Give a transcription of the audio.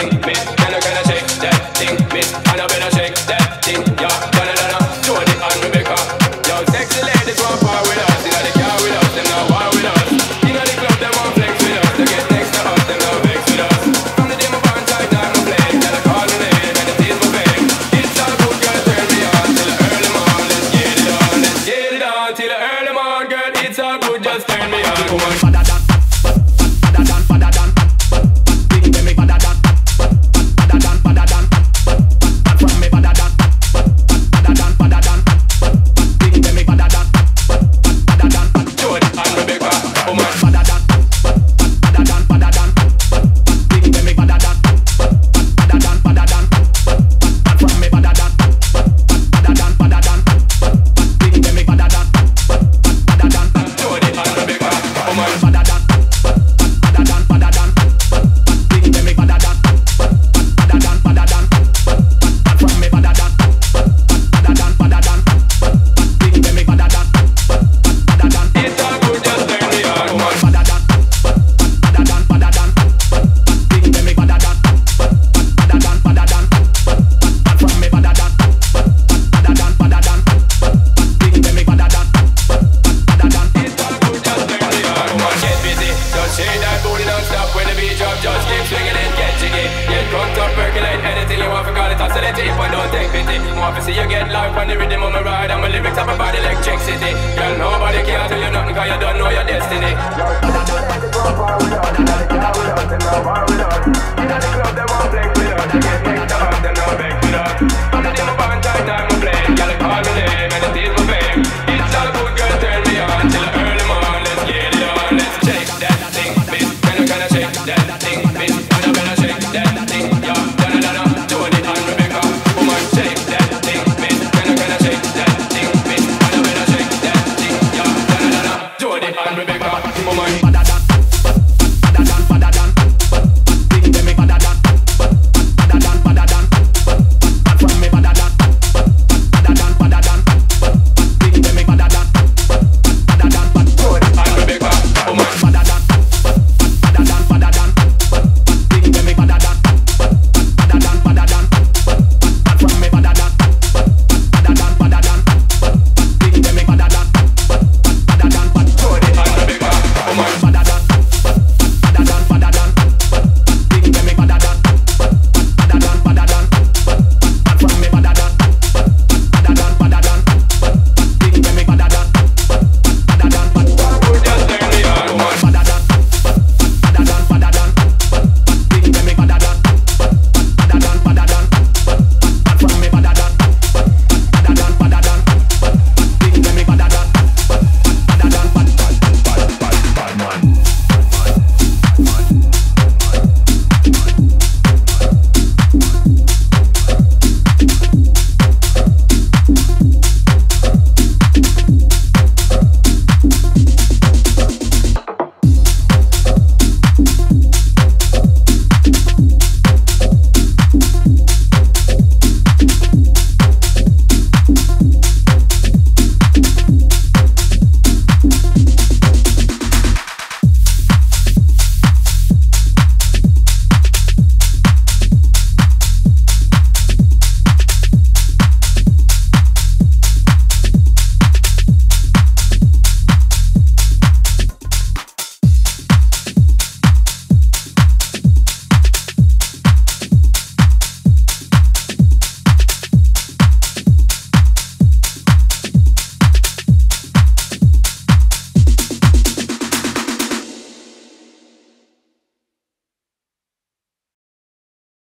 Amen. See You get life on the rhythm of my ride. I'm a lyrics up about electricity. Girl, nobody can tell you nothing, cause you don't know your destiny. people my.